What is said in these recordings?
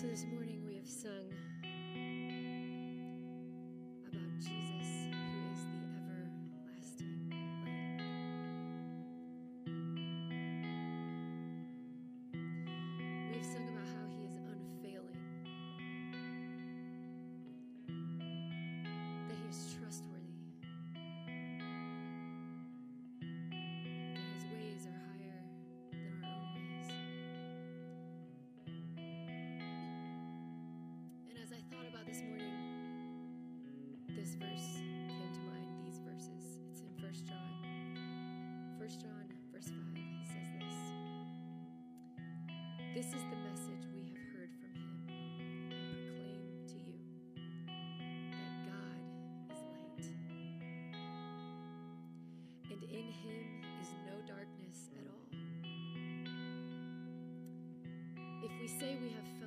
So this morning we have sung this verse came to mind, these verses. It's in 1 John. 1 John, verse 5, it says this This is the message we have heard from him and proclaim to you that God is light, and in him is no darkness at all. If we say we have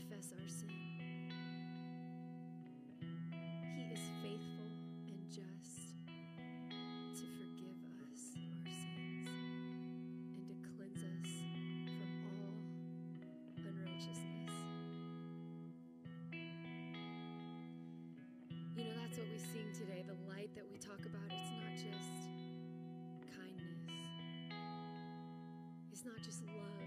confess our sin, He is faithful and just to forgive us our sins and to cleanse us from all unrighteousness. You know, that's what we sing today. The light that we talk about, it's not just kindness, it's not just love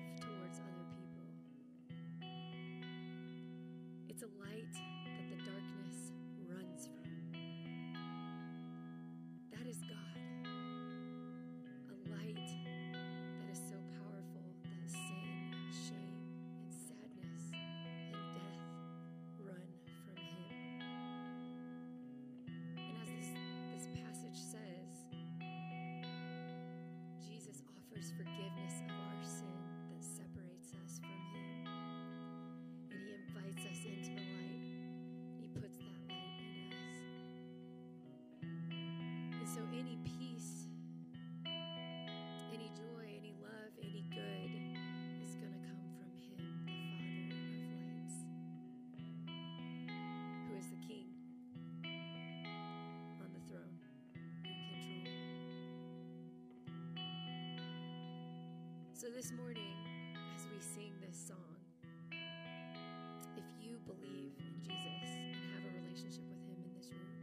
It's a light that the darkness runs from. That is God. A light that is so powerful that sin shame and sadness and death run from Him. And as this, this passage says, Jesus offers forgiveness So, this morning, as we sing this song, if you believe in Jesus and have a relationship with Him in this room,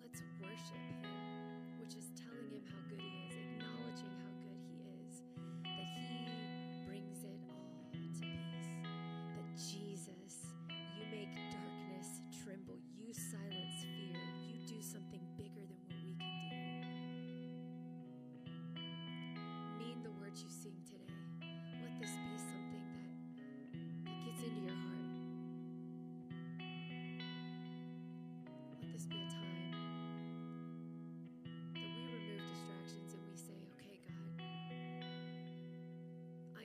let's worship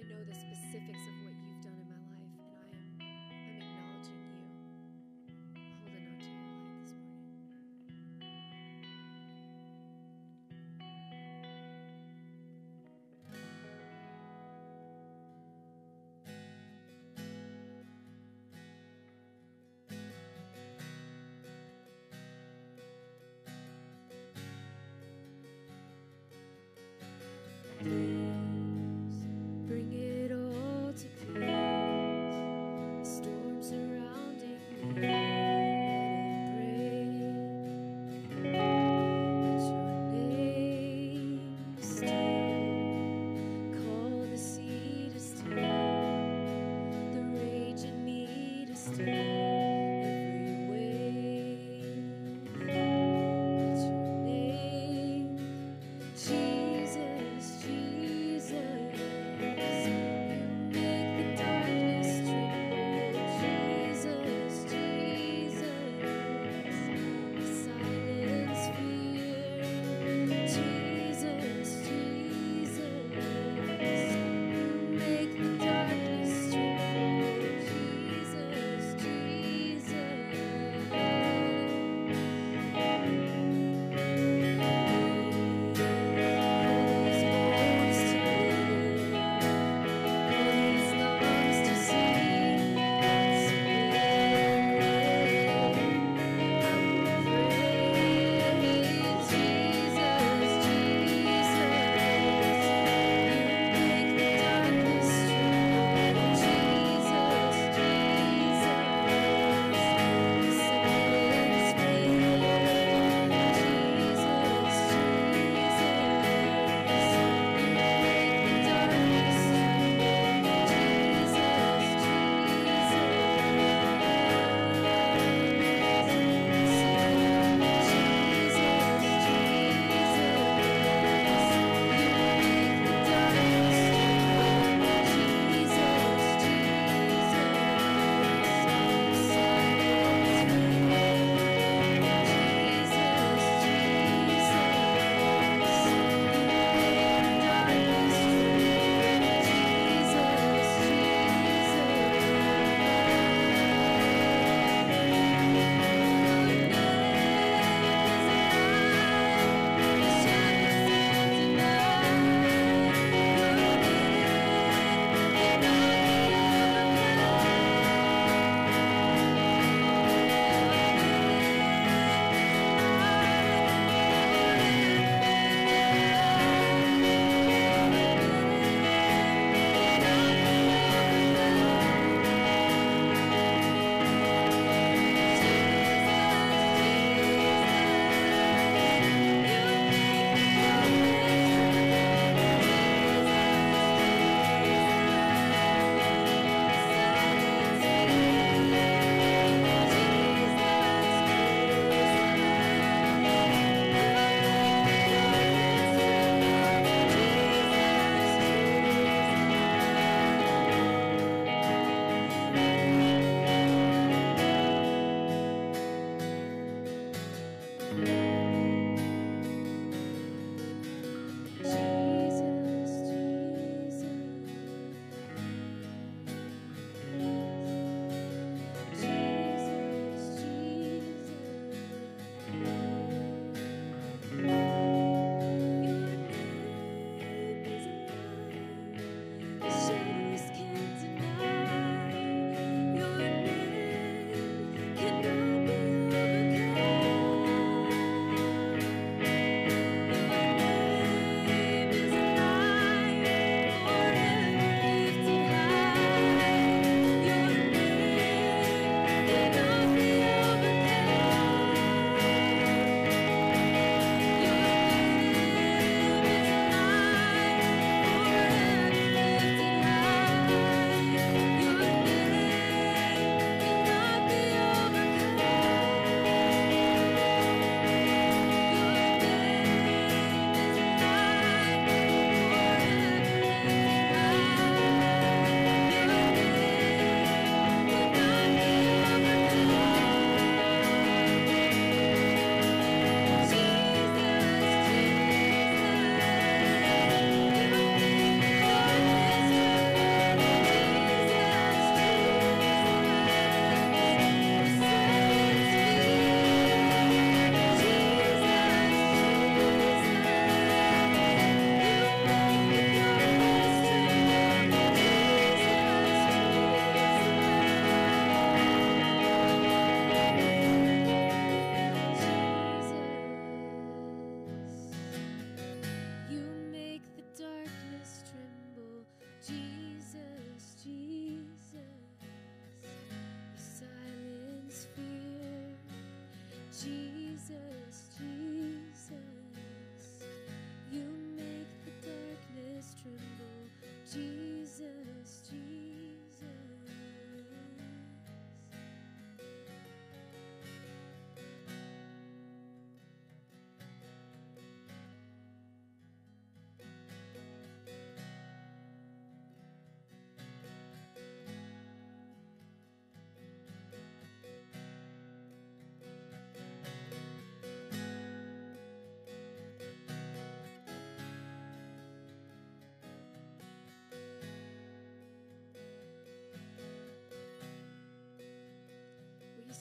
know the specifics of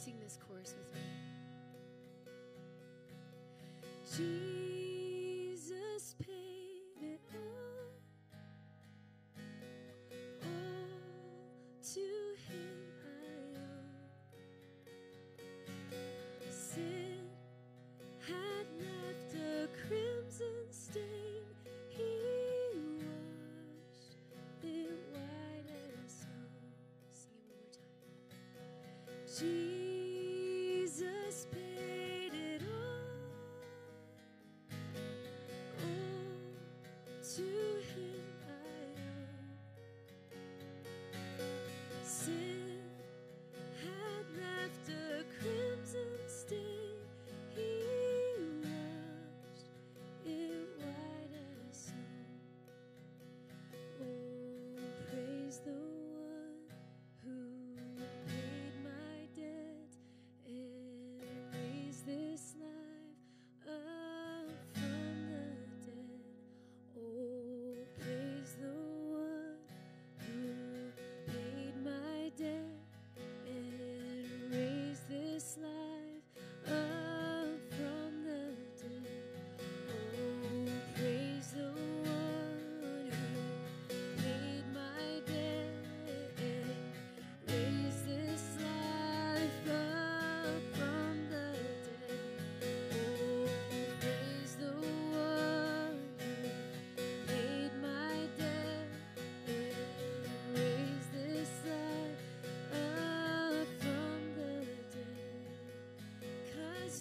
sing this chorus with me? Jesus paid it all. All to him I owe. Sin had left a crimson stain. He washed it white as snow. Sing it one more time. Jesus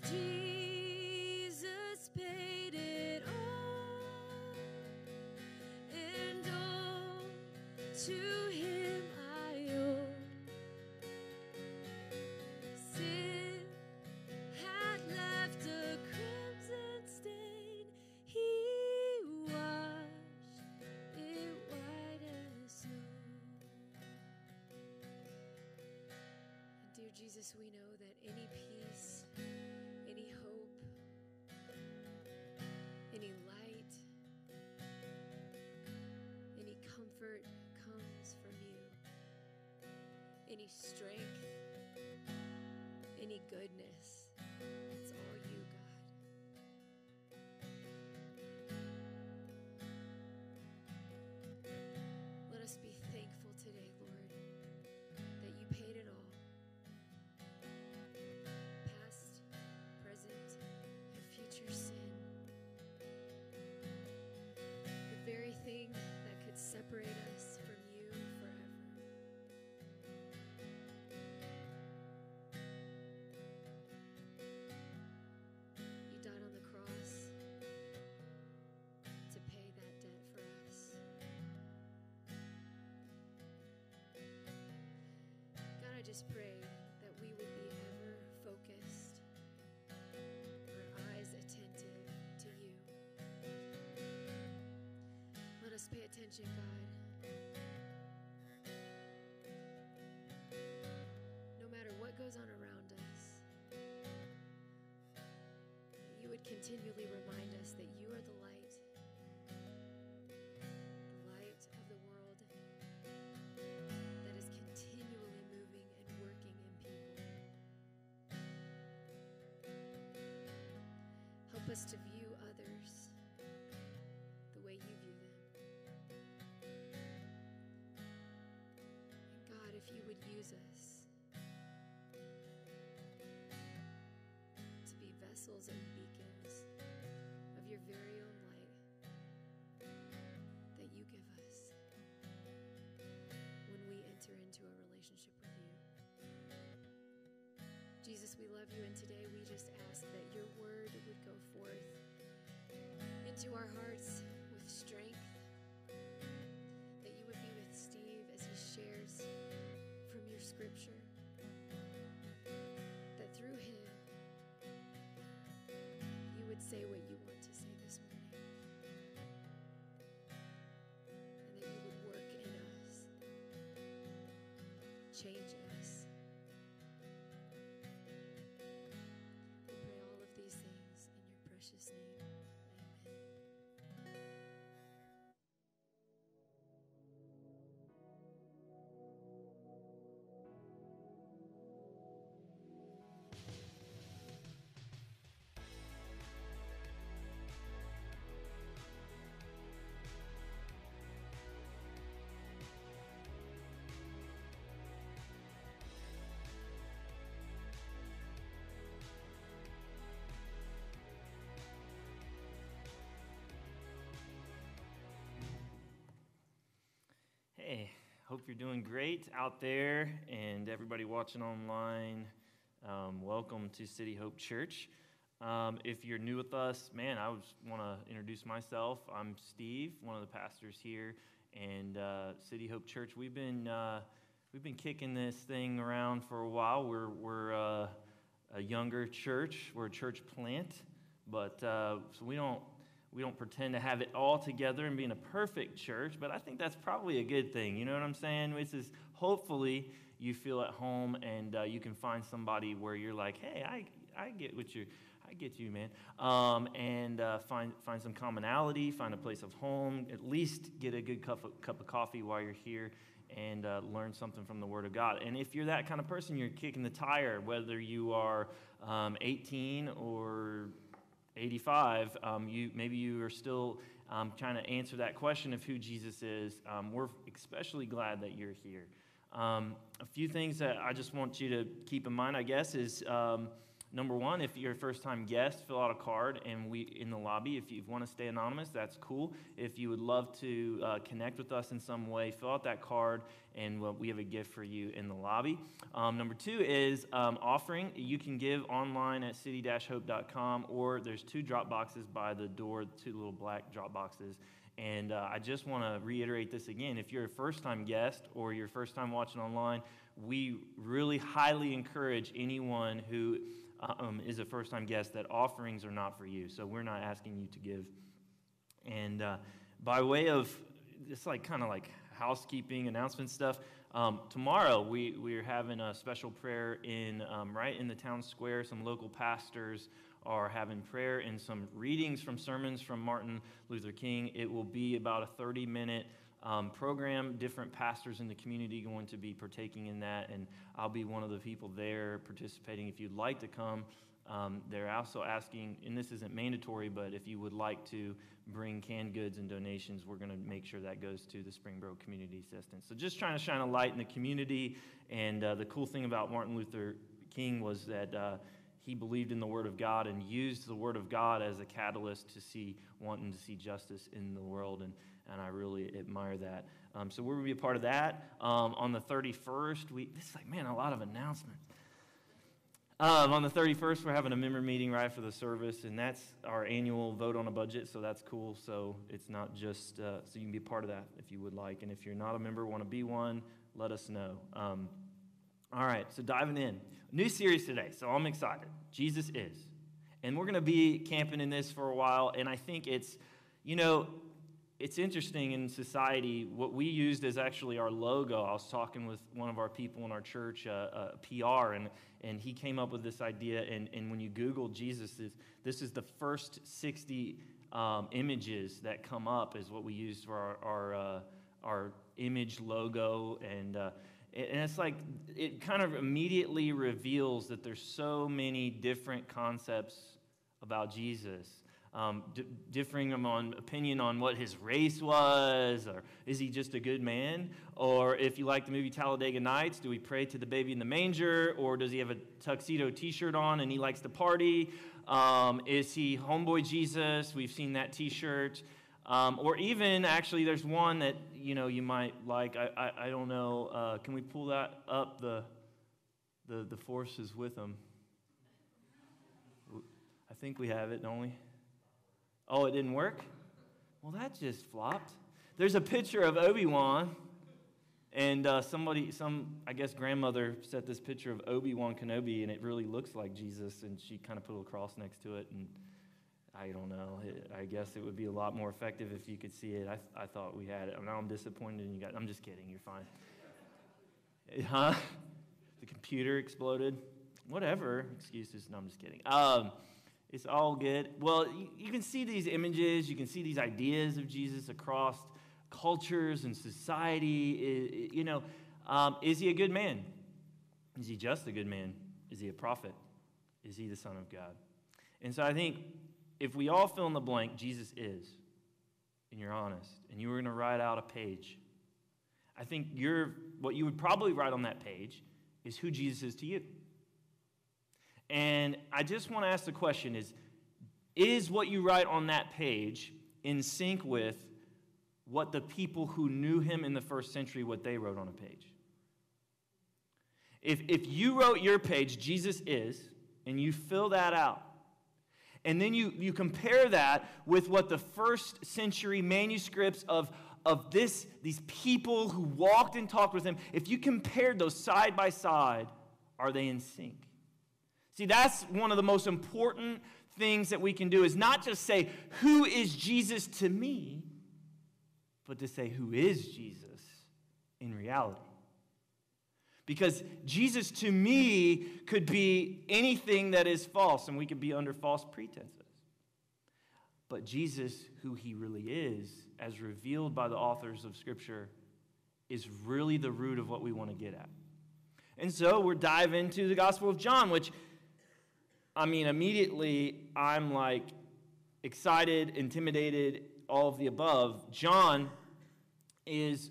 Jesus paid it all, and all to Him I owe. Sin had left a crimson stain. He washed it white as snow. Dear Jesus, we know comfort comes from you. Any strength, any goodness, separate us from you forever. You died on the cross to pay that debt for us. God, I just pray that we would be ever focused, our eyes attentive to you. Let us pay attention, God. Continually remind us that you are the light, the light of the world that is continually moving and working in people. Help us to view others the way you view them. And God, if you would use us to be vessels and relationship with you. Jesus, we love you, and today we just ask that your word would go forth into our hearts with strength, that you would be with Steve as he shares from your scripture, that through him you would say what you Hope you're doing great out there, and everybody watching online. Um, welcome to City Hope Church. Um, if you're new with us, man, I just want to introduce myself. I'm Steve, one of the pastors here, and uh, City Hope Church. We've been uh, we've been kicking this thing around for a while. We're we're uh, a younger church. We're a church plant, but uh, so we don't we don't pretend to have it all together and be in a perfect church, but I think that's probably a good thing. You know what I'm saying? This is hopefully you feel at home and uh, you can find somebody where you're like, hey, I, I get what you're. I get you, man. Um, and uh, find find some commonality, find a place of home, at least get a good cup of, cup of coffee while you're here, and uh, learn something from the Word of God. And if you're that kind of person, you're kicking the tire, whether you are um, 18 or 85, um, you, maybe you are still um, trying to answer that question of who Jesus is. Um, we're especially glad that you're here. Um, a few things that I just want you to keep in mind, I guess, is um, Number one, if you're a first time guest, fill out a card and we in the lobby. If you want to stay anonymous, that's cool. If you would love to uh, connect with us in some way, fill out that card and we have a gift for you in the lobby. Um, number two is um, offering. You can give online at city hope.com or there's two drop boxes by the door, two little black drop boxes. And uh, I just want to reiterate this again. If you're a first time guest or you're first time watching online, we really highly encourage anyone who um, is a first time guest, that offerings are not for you. So we're not asking you to give. And uh, by way of just like kind of like housekeeping announcement stuff, um, tomorrow we, we're having a special prayer in um, right in the town square. Some local pastors are having prayer and some readings from sermons from Martin Luther King. It will be about a 30 minute um, program. Different pastors in the community going to be partaking in that, and I'll be one of the people there participating. If you'd like to come, um, they're also asking, and this isn't mandatory, but if you would like to bring canned goods and donations, we're going to make sure that goes to the Springboro Community Assistance. So just trying to shine a light in the community. And uh, the cool thing about Martin Luther King was that. Uh, he believed in the Word of God and used the Word of God as a catalyst to see, wanting to see justice in the world. And and I really admire that. Um, so we're going to be a part of that. Um, on the 31st, we, this is like, man, a lot of announcements. Um, on the 31st, we're having a member meeting right after the service, and that's our annual vote on a budget, so that's cool. So it's not just, uh, so you can be a part of that if you would like. And if you're not a member, want to be one, let us know. Um, all right, so diving in. New series today, so I'm excited. Jesus is. And we're going to be camping in this for a while, and I think it's, you know, it's interesting in society, what we used as actually our logo. I was talking with one of our people in our church, uh, uh, PR, and, and he came up with this idea. And, and when you Google Jesus, this, this is the first 60 um, images that come up, is what we used for our, our, uh, our image logo. And, uh, and it's like, it kind of immediately reveals that there's so many different concepts about Jesus um, d- differing on opinion on what his race was, or is he just a good man? Or if you like the movie Talladega Nights, do we pray to the baby in the manger, or does he have a tuxedo T-shirt on and he likes to party? Um, is he homeboy Jesus? We've seen that T-shirt. Um, or even actually, there's one that you know you might like. I I, I don't know. Uh, can we pull that up? The the the forces with him. I think we have it, don't we? Oh, it didn't work? Well, that just flopped. There's a picture of Obi Wan, and uh, somebody, some, I guess, grandmother set this picture of Obi Wan Kenobi, and it really looks like Jesus, and she kind of put a cross next to it, and I don't know. I guess it would be a lot more effective if you could see it. I, I thought we had it. Now I'm disappointed in you guys. I'm just kidding. You're fine. Huh? The computer exploded. Whatever. Excuses. No, I'm just kidding. Um, it's all good. Well, you, can see these images, you can see these ideas of Jesus across cultures and society. You know, um, is he a good man? Is he just a good man? Is he a prophet? Is he the Son of God? And so I think if we all fill in the blank, Jesus is, and you're honest, and you were going to write out a page, I think you're, what you would probably write on that page is who Jesus is to you. And I just want to ask the question is, is what you write on that page in sync with what the people who knew him in the first century, what they wrote on a page. If, if you wrote your page, Jesus is, and you fill that out, and then you, you compare that with what the first century manuscripts of, of this, these people who walked and talked with him, if you compared those side by side, are they in sync? See, that's one of the most important things that we can do is not just say, Who is Jesus to me? but to say, Who is Jesus in reality? Because Jesus to me could be anything that is false, and we could be under false pretenses. But Jesus, who he really is, as revealed by the authors of Scripture, is really the root of what we want to get at. And so we're dive into the Gospel of John, which, I mean, immediately I'm like excited, intimidated, all of the above. John is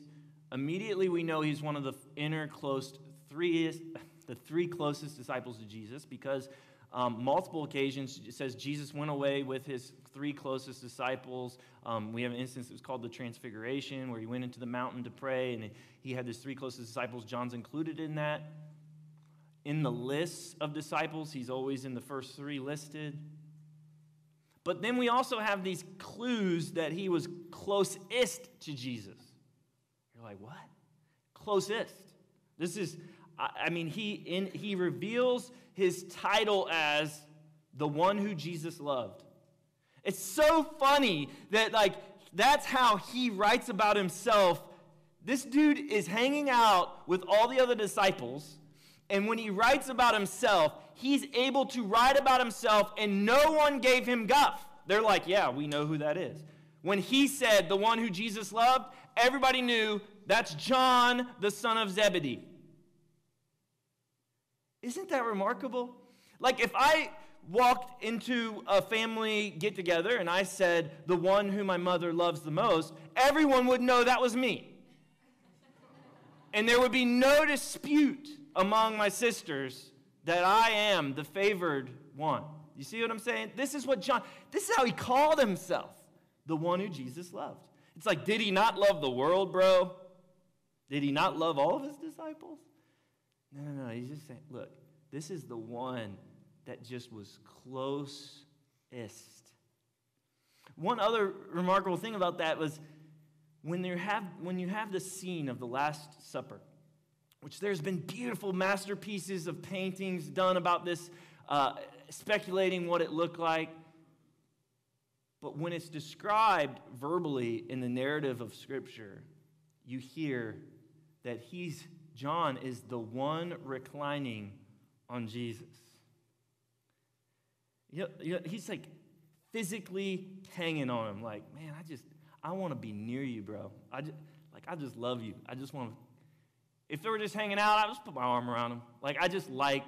immediately we know he's one of the inner close three the three closest disciples to Jesus because um, multiple occasions it says Jesus went away with his three closest disciples. Um, we have an instance that was called the Transfiguration where he went into the mountain to pray and he had his three closest disciples. John's included in that. In the lists of disciples, he's always in the first three listed. But then we also have these clues that he was closest to Jesus. You're like, what? Closest. This is, I mean, he, in, he reveals his title as the one who Jesus loved. It's so funny that, like, that's how he writes about himself. This dude is hanging out with all the other disciples, and when he writes about himself, he's able to write about himself, and no one gave him guff. They're like, yeah, we know who that is. When he said, the one who Jesus loved, everybody knew that's John, the son of Zebedee. Isn't that remarkable? Like, if I walked into a family get together and I said, the one who my mother loves the most, everyone would know that was me. And there would be no dispute among my sisters that I am the favored one. You see what I'm saying? This is what John, this is how he called himself, the one who Jesus loved. It's like, did he not love the world, bro? Did he not love all of his disciples? No, no, no. He's just saying, look, this is the one that just was closest. One other remarkable thing about that was when you have, when you have the scene of the Last Supper, which there's been beautiful masterpieces of paintings done about this, uh, speculating what it looked like. But when it's described verbally in the narrative of Scripture, you hear that he's, John is the one reclining on Jesus. You know, you know, he's like physically hanging on him, like, man, I just, I want to be near you, bro. I just, like, I just love you. I just want to, if they were just hanging out, I just put my arm around him. Like, I just like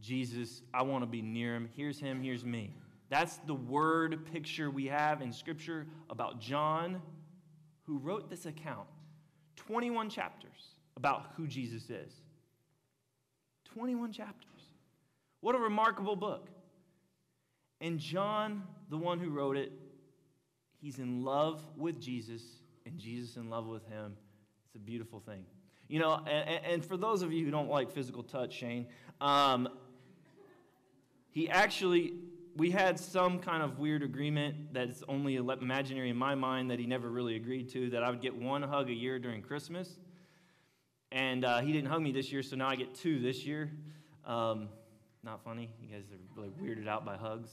Jesus. I want to be near him. Here's him, here's me. That's the word picture we have in Scripture about John, who wrote this account. 21 chapters about who Jesus is. 21 chapters. What a remarkable book. And John, the one who wrote it, he's in love with Jesus, and Jesus in love with him. It's a beautiful thing. You know, and, and for those of you who don't like physical touch, Shane, um, he actually, we had some kind of weird agreement that's only imaginary in my mind that he never really agreed to, that I would get one hug a year during Christmas. And uh, he didn't hug me this year, so now I get two this year. Um, not funny. You guys are really weirded out by hugs.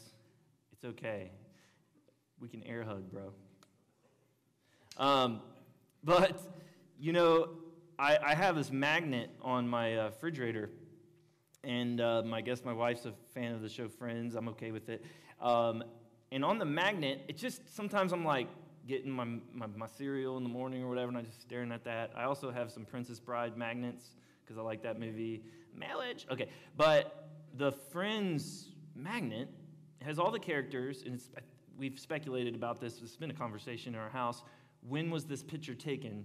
It's okay. We can air hug, bro. Um, but, you know, I, I, have this magnet on my uh, refrigerator, and um, I guess my wife's a fan of the show Friends. I'm okay with it. Um, and on the magnet, it just sometimes I'm like, getting my, my, my, cereal in the morning or whatever, and I'm just staring at that. I also have some Princess Bride magnets because I like that movie. Marriage. Okay. But the Friends magnet has all the characters, and we've speculated about this. It's been a conversation in our house. When was this picture taken?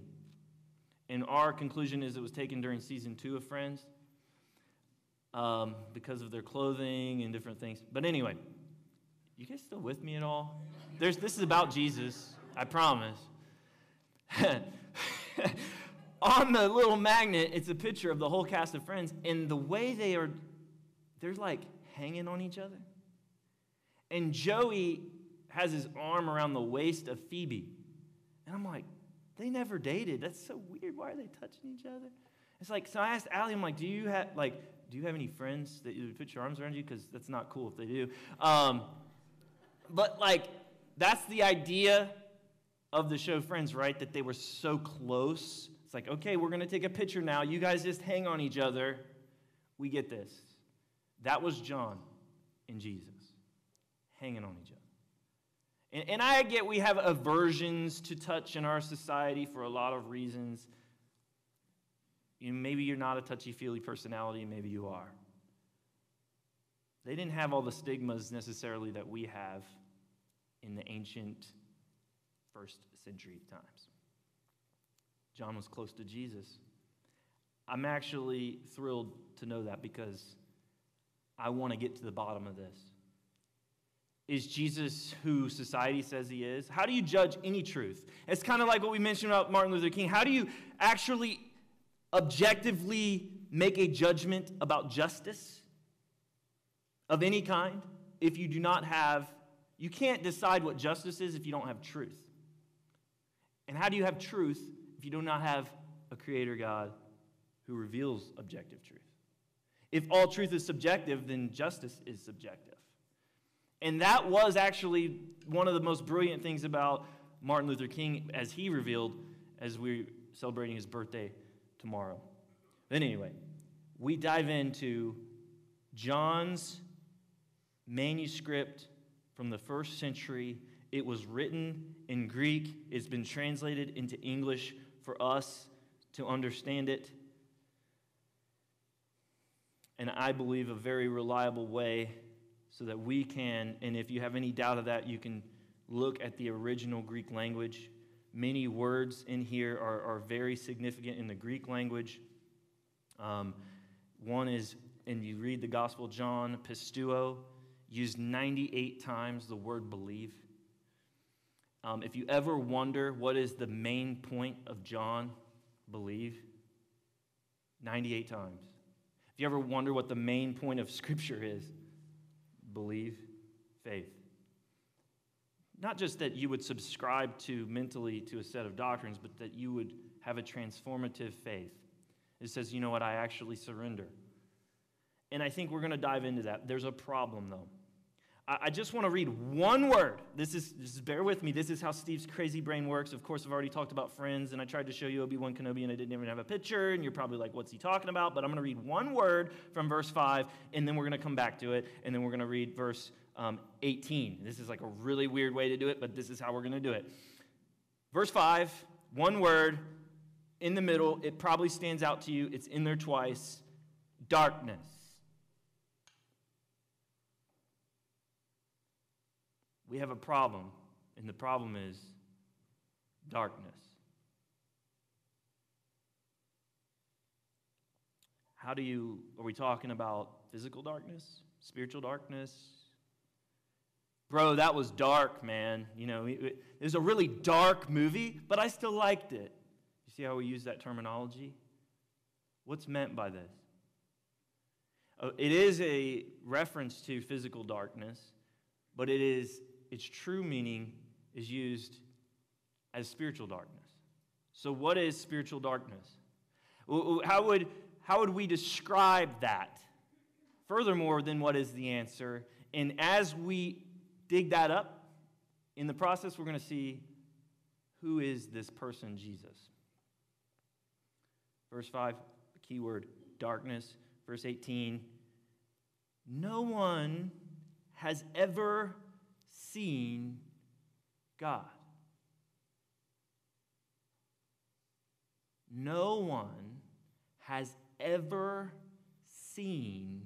And our conclusion is it was taken during season two of Friends um, because of their clothing and different things. But anyway, you guys still with me at all? There's, this is about Jesus. I promise. on the little magnet, it's a picture of the whole cast of friends, and the way they are, they're like hanging on each other. And Joey has his arm around the waist of Phoebe. And I'm like, they never dated. That's so weird. Why are they touching each other? It's like, so I asked Allie, I'm like, do you have, like, do you have any friends that you would put your arms around you? Because that's not cool if they do. Um, but, like, that's the idea of the show Friends, right? That they were so close. It's like, okay, we're going to take a picture now. You guys just hang on each other. We get this. That was John and Jesus hanging on each other. And, and I get we have aversions to touch in our society for a lot of reasons. You know, maybe you're not a touchy feely personality, maybe you are. They didn't have all the stigmas necessarily that we have in the ancient first century times. John was close to Jesus. I'm actually thrilled to know that because I want to get to the bottom of this. Is Jesus who society says he is? How do you judge any truth? It's kind of like what we mentioned about Martin Luther King. How do you actually objectively make a judgment about justice of any kind if you do not have, you can't decide what justice is if you don't have truth. And how do you have truth if you do not have a creator God who reveals objective truth? If all truth is subjective, then justice is subjective. And that was actually one of the most brilliant things about Martin Luther King as he revealed as we're celebrating his birthday tomorrow. But anyway, we dive into John's manuscript from the first century. It was written in Greek, it's been translated into English for us to understand it. And I believe a very reliable way so that we can, and if you have any doubt of that, you can look at the original Greek language. Many words in here are, are very significant in the Greek language. Um, one is, and you read the Gospel John, pisteuo, used 98 times the word believe. Um, if you ever wonder what is the main point of John, believe, 98 times. If you ever wonder what the main point of Scripture is, believe, faith. Not just that you would subscribe to mentally to a set of doctrines, but that you would have a transformative faith. It says, you know what, I actually surrender. And I think we're going to dive into that. There's a problem, though. I just want to read one word. This is, just bear with me. This is how Steve's crazy brain works. Of course, I've already talked about friends, and I tried to show you Obi Wan Kenobi, and I didn't even have a picture, and you're probably like, what's he talking about? But I'm going to read one word from verse 5, and then we're going to come back to it, and then we're going to read verse um, 18. This is like a really weird way to do it, but this is how we're going to do it. Verse 5, one word in the middle. It probably stands out to you. It's in there twice darkness. We have a problem, and the problem is darkness. How do you, are we talking about physical darkness, spiritual darkness? Bro, that was dark, man. You know, it, was a really dark movie, but I still liked it. You see how we use that terminology? What's meant by this? Uh, it is a reference to physical darkness, but it is its true meaning is used as spiritual darkness. So, what is spiritual darkness? How would, how would we describe that? Furthermore, then what is the answer? And as we dig that up, in the process, we're going to see who is this person, Jesus. Verse 5, keyword darkness. Verse 18, no one has ever seen God. No one has ever seen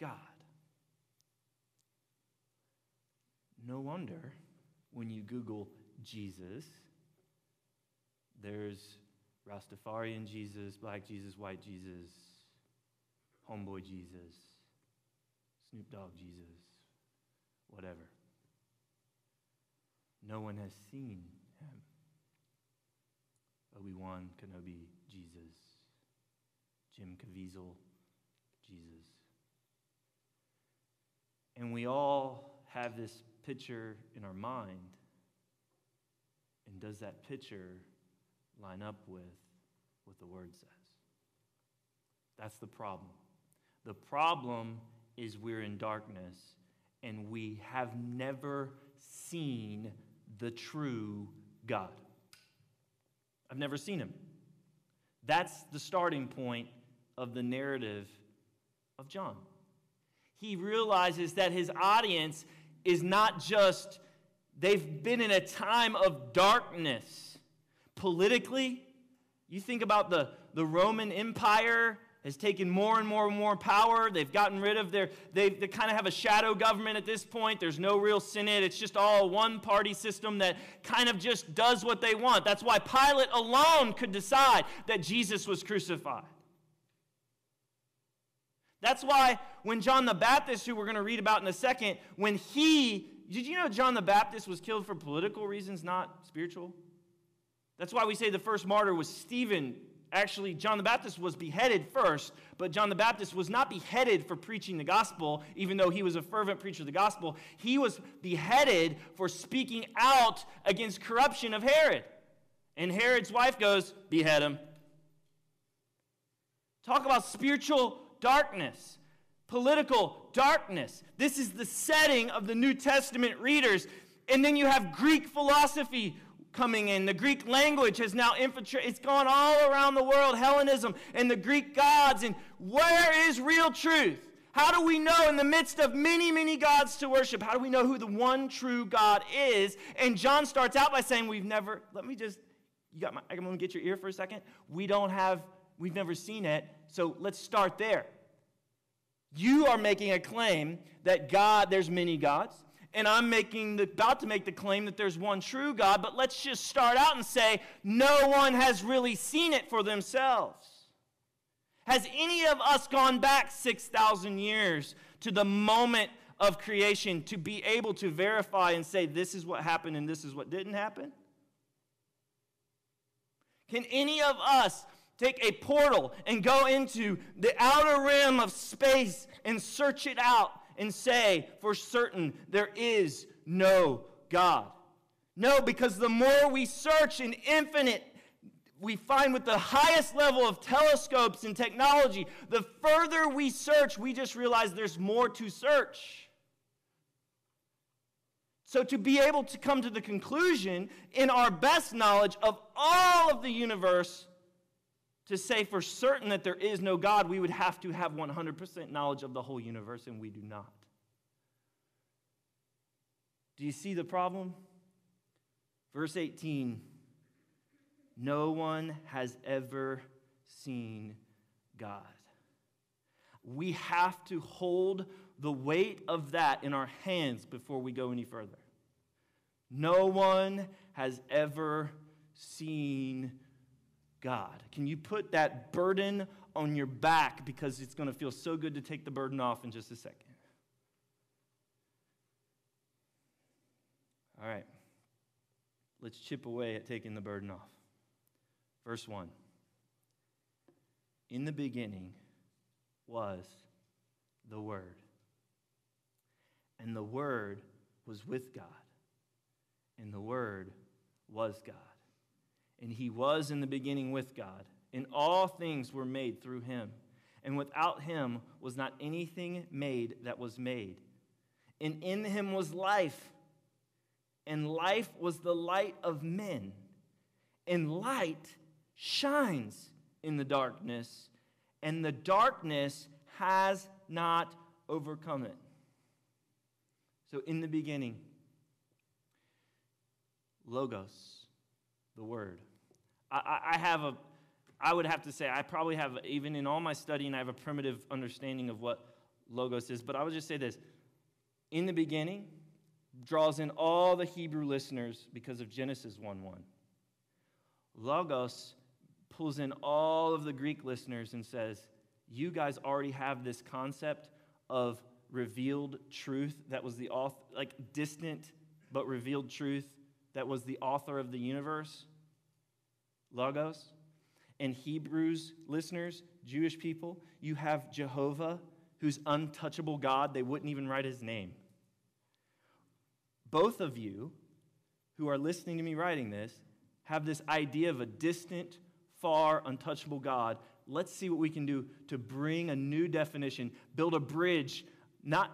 God. No wonder when you Google Jesus, there's Rastafarian Jesus, Black Jesus, White Jesus, Homeboy Jesus, Snoop Dogg Jesus, whatever. No one has seen him. Obi-Wan Kenobi, Jesus. Jim Caviezel, Jesus. And we all have this picture in our mind. And does that picture line up with what the Word says? That's the problem. The problem is we're in darkness and we have never seen the true God. I've never seen him. That's the starting point of the narrative of John. He realizes that his audience is not just, they've been in a time of darkness. Politically, you think about the, the Roman Empire has taken more and more and more power. They've gotten rid of their, they, they kind of have a shadow government at this point. There's no real Senate. It's just all one party system that kind of just does what they want. That's why Pilate alone could decide that Jesus was crucified. That's why when John the Baptist, who we're going to read about in a second, when he, did you know John the Baptist was killed for political reasons, not spiritual? That's why we say the first martyr was Stephen. Actually, John the Baptist was beheaded first, but John the Baptist was not beheaded for preaching the gospel, even though he was a fervent preacher of the gospel. He was beheaded for speaking out against corruption of Herod. And Herod's wife goes, Behead him. Talk about spiritual darkness, political darkness. This is the setting of the New Testament readers. And then you have Greek philosophy coming in. The Greek language has now infiltrated, it's gone all around the world, Hellenism and the Greek gods. And where is real truth? How do we know in the midst of many, many gods to worship? How do we know who the one true God is? And John starts out by saying, We've never, let me just, you got my, I'm to get your ear for a second. We don't have, we've never seen it. So let's start there. You are making a claim that God, there's many gods, and I'm making the, about to make the claim that there's one true God, but let's just start out and say no one has really seen it for themselves. Has any of us gone back 6,000 years to the moment of creation to be able to verify and say this is what happened and this is what didn't happen? Can any of us take a portal and go into the outer rim of space and search it out and say for certain there is no God. No, because the more we search in infinite, we find with the highest level of telescopes and technology, the further we search, we just realize there's more to search. So, to be able to come to the conclusion in our best knowledge of all of the universe, to say for certain that there is no God, we would have to have 100% knowledge of the whole universe, and we do not. Do you see the problem? Verse 18 No one has ever seen God. We have to hold the weight of that in our hands before we go any further. No one has ever seen God. Can you put that burden on your back because it's going to feel so good to take the burden off in just a second? All right. Let's chip away at taking the burden off. Verse 1 In the beginning was the Word, and the Word was with God, and the Word was God. And he was in the beginning with God, and all things were made through him. And without him was not anything made that was made. And in him was life, and life was the light of men. And light shines in the darkness, and the darkness has not overcome it. So, in the beginning, Logos, the Word. I, I have a, I would have to say, I probably have, even in all my studying, I have a primitive understanding of what Logos is, but I would just say this. In the beginning, draws in all the Hebrew listeners because of Genesis 1 1. Logos pulls in all of the Greek listeners and says, You guys already have this concept of revealed truth that was the author, like distant but revealed truth that was the author of the universe. Logos. And Hebrews listeners, Jewish people, you have Jehovah, who's untouchable God. They wouldn't even write his name. Both of you who are listening to me writing this have this idea of a distant, far, untouchable God. Let's see what we can do to bring a new definition, build a bridge. Not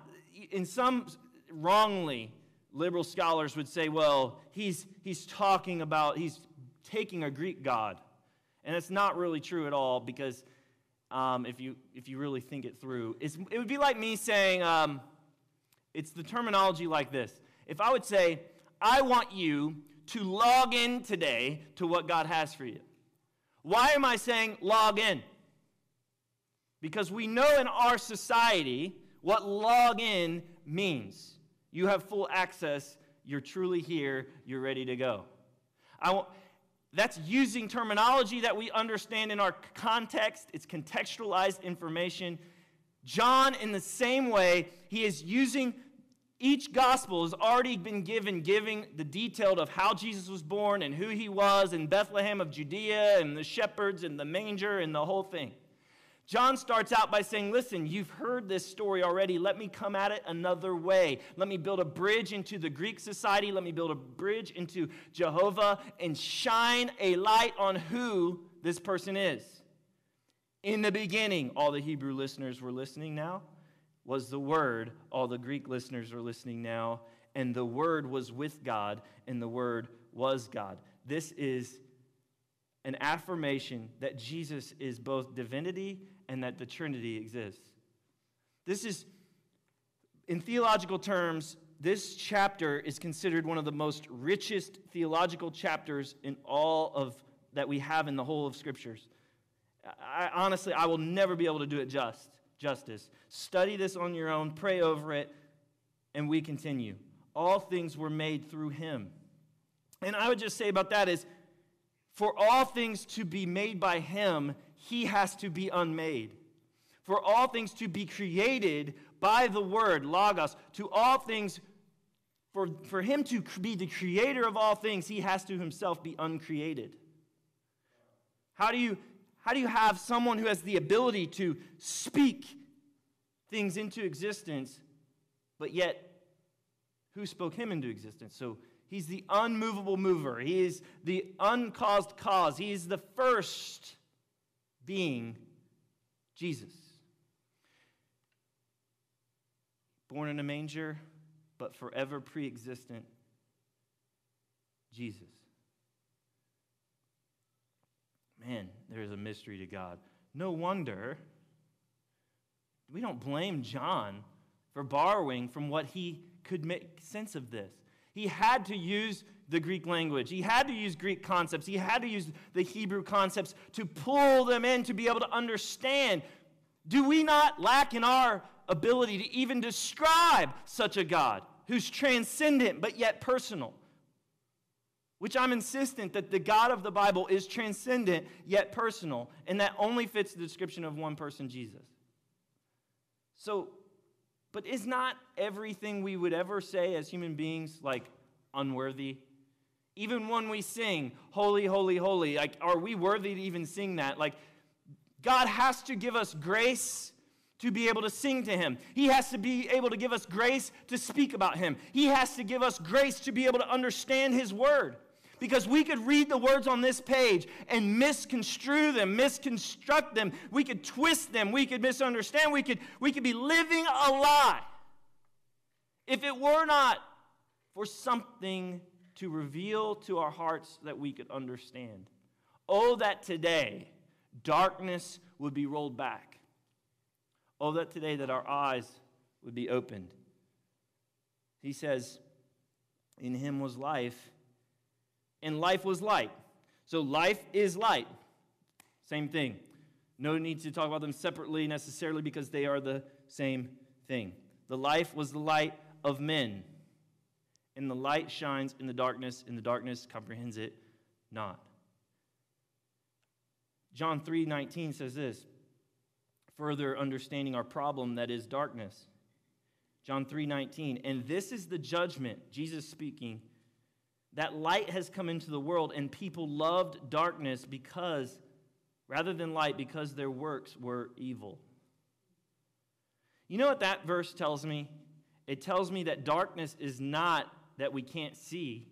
in some wrongly, liberal scholars would say, well, he's, he's talking about, he's taking a Greek God. And it's not really true at all because um, if, you, if you really think it through, it would be like me saying, um, it's the terminology like this. If I would say, I want you to log in today to what God has for you. Why am I saying log in? Because we know in our society what log in means. You have full access, you're truly here, you're ready to go. I want, that's using terminology that we understand in our context, it's contextualized information. John, in the same way, he is using each gospel has already been given, giving the detailed of how Jesus was born and who he was in Bethlehem of Judea and the shepherds and the manger and the whole thing. John starts out by saying, Listen, you've heard this story already. Let me come at it another way. Let me build a bridge into the Greek society. Let me build a bridge into Jehovah and shine a light on who this person is. In the beginning, all the Hebrew listeners were listening now, was the Word. All the Greek listeners are listening now. And the Word was with God, and the Word was God. This is an affirmation that Jesus is both divinity and that the Trinity exists. This is, in theological terms, this chapter is considered one of the most richest theological chapters in all of that we have in the whole of scriptures. I, honestly, I will never be able to do it just justice. Study this on your own, pray over it, and we continue. All things were made through him. And I would just say about that is for all things to be made by him, he has to be unmade. For all things to be created by the word, logos, to all things, for, for him to be the creator of all things, he has to himself be uncreated. How do you, how do you have someone who has the ability to speak things into existence, but yet who spoke him into existence? So He's the unmovable mover. He is the uncaused cause. He is the first being, Jesus. Born in a manger, but forever pre existent, Jesus. Man, there is a mystery to God. No wonder we don't blame John for borrowing from what he could make sense of this. He had to use the Greek language. He had to use Greek concepts. He had to use the Hebrew concepts to pull them in to be able to understand. Do we not lack in our ability to even describe such a God who's transcendent but yet personal? Which I'm insistent that the God of the Bible is transcendent yet personal, and that only fits the description of one person, Jesus. So, but is not everything we would ever say as human beings like unworthy? Even when we sing, Holy, Holy, Holy, like, are we worthy to even sing that? Like, God has to give us grace to be able to sing to Him. He has to be able to give us grace to speak about Him. He has to give us grace to be able to understand His Word. Because we could read the words on this page and misconstrue them, misconstruct them. We could twist them. We could misunderstand. We could, we could be living a lie if it were not for something to reveal to our hearts that we could understand. Oh, that today darkness would be rolled back. Oh, that today that our eyes would be opened. He says, In him was life and life was light. So life is light. Same thing. No need to talk about them separately necessarily because they are the same thing. The life was the light of men. And the light shines in the darkness, and the darkness comprehends it not. John 3:19 says this, further understanding our problem that is darkness. John 3:19, and this is the judgment, Jesus speaking, that light has come into the world and people loved darkness because, rather than light, because their works were evil. You know what that verse tells me? It tells me that darkness is not that we can't see,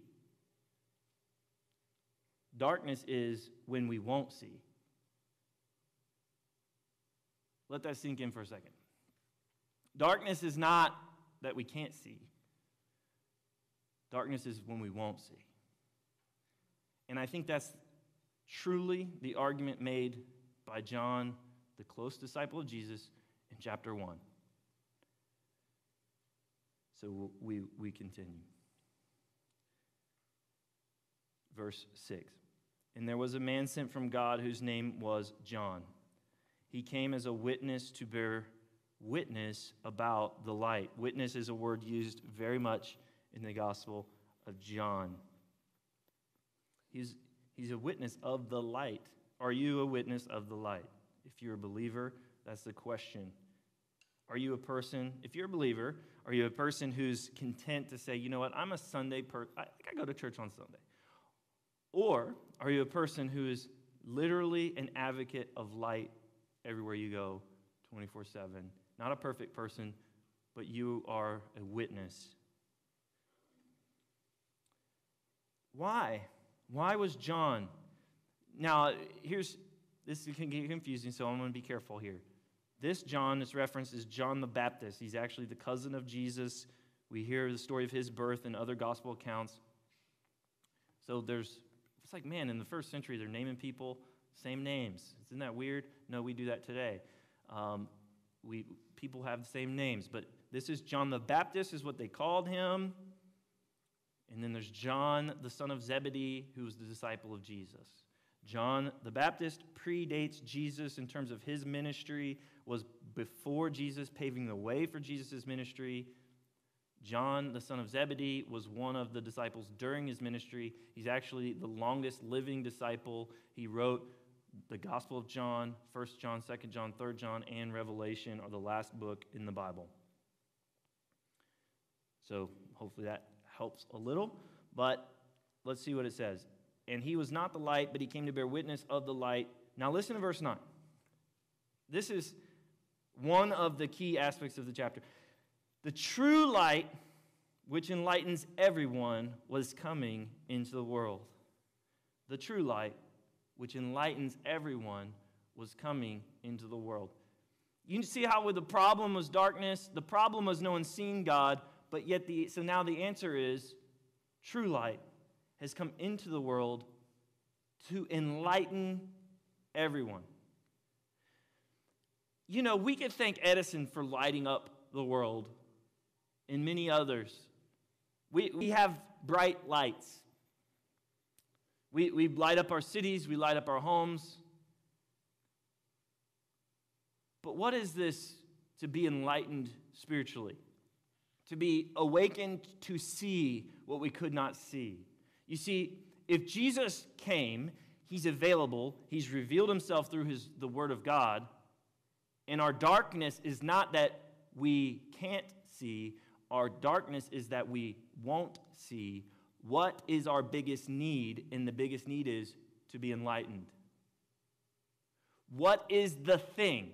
darkness is when we won't see. Let that sink in for a second. Darkness is not that we can't see, darkness is when we won't see. And I think that's truly the argument made by John, the close disciple of Jesus, in chapter 1. So we, we continue. Verse 6. And there was a man sent from God whose name was John. He came as a witness to bear witness about the light. Witness is a word used very much in the Gospel of John. He's, he's a witness of the light. Are you a witness of the light? If you're a believer, that's the question. Are you a person, if you're a believer, are you a person who's content to say, you know what, I'm a Sunday person, I, I go to church on Sunday? Or are you a person who is literally an advocate of light everywhere you go, 24 7? Not a perfect person, but you are a witness. Why? Why was John? Now, here's this can get confusing, so I'm going to be careful here. This John, this reference is John the Baptist. He's actually the cousin of Jesus. We hear the story of his birth in other gospel accounts. So there's, it's like, man, in the first century, they're naming people same names. Isn't that weird? No, we do that today. Um, we, people have the same names, but this is John the Baptist, is what they called him. And then there's John, the son of Zebedee, who was the disciple of Jesus. John the Baptist predates Jesus in terms of his ministry, was before Jesus, paving the way for Jesus' ministry. John, the son of Zebedee, was one of the disciples during his ministry. He's actually the longest living disciple. He wrote the Gospel of John, 1 John, 2 John, 3 John, and Revelation are the last book in the Bible. So hopefully that helps a little. But let's see what it says. And he was not the light, but he came to bear witness of the light. Now listen to verse 9. This is one of the key aspects of the chapter. The true light, which enlightens everyone, was coming into the world. The true light, which enlightens everyone, was coming into the world. You see how with the problem was darkness? The problem was no one seeing God, but yet the so now the answer is true light has come into the world to enlighten everyone. You know, we could thank Edison for lighting up the world and many others. We, we have bright lights. We, we light up our cities, we light up our homes. But what is this to be enlightened spiritually? To be awakened to see what we could not see. You see, if Jesus came, he's available, he's revealed himself through his, the Word of God, and our darkness is not that we can't see, our darkness is that we won't see what is our biggest need, and the biggest need is to be enlightened. What is the thing?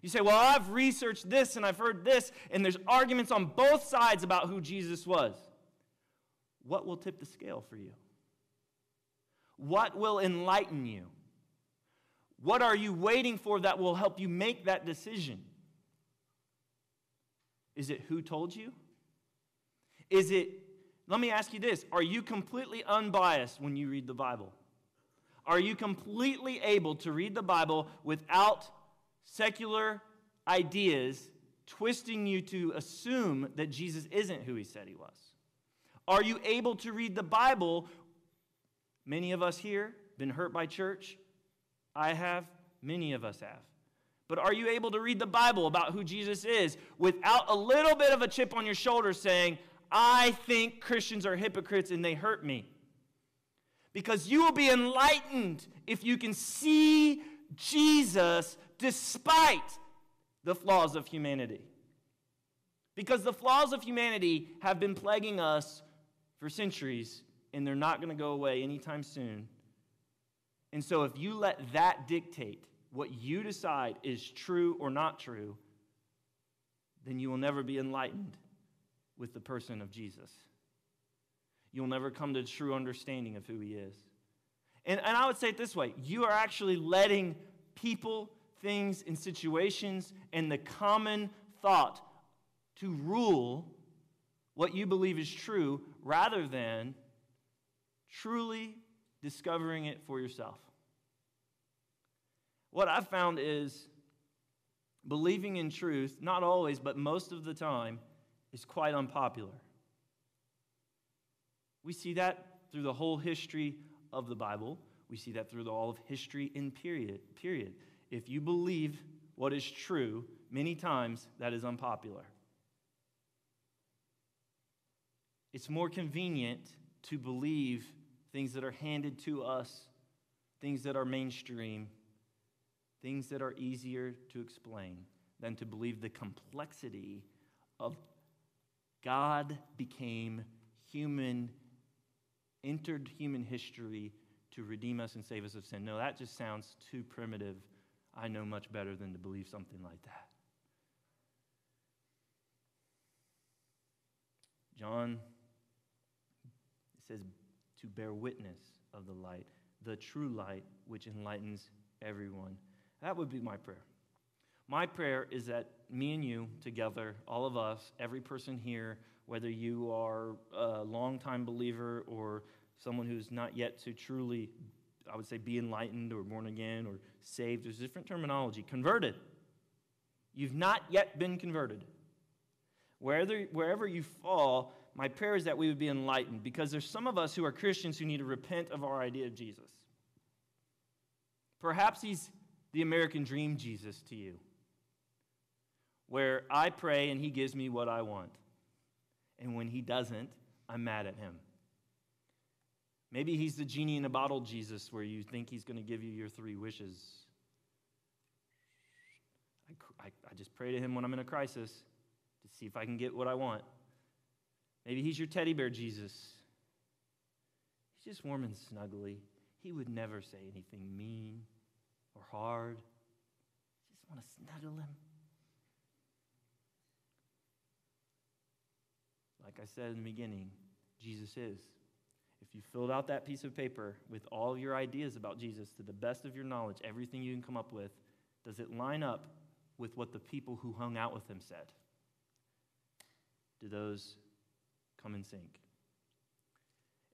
You say, Well, I've researched this and I've heard this, and there's arguments on both sides about who Jesus was. What will tip the scale for you? What will enlighten you? What are you waiting for that will help you make that decision? Is it who told you? Is it, let me ask you this are you completely unbiased when you read the Bible? Are you completely able to read the Bible without secular ideas twisting you to assume that Jesus isn't who he said he was? Are you able to read the Bible? Many of us here been hurt by church. I have, many of us have. But are you able to read the Bible about who Jesus is without a little bit of a chip on your shoulder saying, I think Christians are hypocrites and they hurt me? Because you will be enlightened if you can see Jesus despite the flaws of humanity. Because the flaws of humanity have been plaguing us for centuries, and they're not going to go away anytime soon. And so, if you let that dictate what you decide is true or not true, then you will never be enlightened with the person of Jesus. You'll never come to true understanding of who he is. And, and I would say it this way you are actually letting people, things, and situations and the common thought to rule what you believe is true rather than truly discovering it for yourself. What I've found is believing in truth, not always, but most of the time, is quite unpopular. We see that through the whole history of the Bible. We see that through all of history in period. Period. If you believe what is true, many times that is unpopular. It's more convenient to believe things that are handed to us, things that are mainstream, things that are easier to explain, than to believe the complexity of God became human, entered human history to redeem us and save us of sin. No, that just sounds too primitive. I know much better than to believe something like that. John says to bear witness of the light, the true light which enlightens everyone. That would be my prayer. My prayer is that me and you together, all of us, every person here, whether you are a longtime believer or someone who's not yet to truly, I would say, be enlightened or born again or saved, there's different terminology, converted. You've not yet been converted. Wherever, wherever you fall, my prayer is that we would be enlightened because there's some of us who are Christians who need to repent of our idea of Jesus. Perhaps he's the American dream Jesus to you where I pray and he gives me what I want. And when he doesn't, I'm mad at him. Maybe he's the genie in a bottle Jesus where you think he's going to give you your three wishes. I, I, I, just pray to him when I'm in a crisis to see if I can get what I want. Maybe he's your teddy bear Jesus. He's just warm and snuggly. He would never say anything mean or hard. just want to snuggle him. Like I said in the beginning, Jesus is. If you filled out that piece of paper with all your ideas about Jesus to the best of your knowledge, everything you can come up with, does it line up with what the people who hung out with him said? Do those come in sync?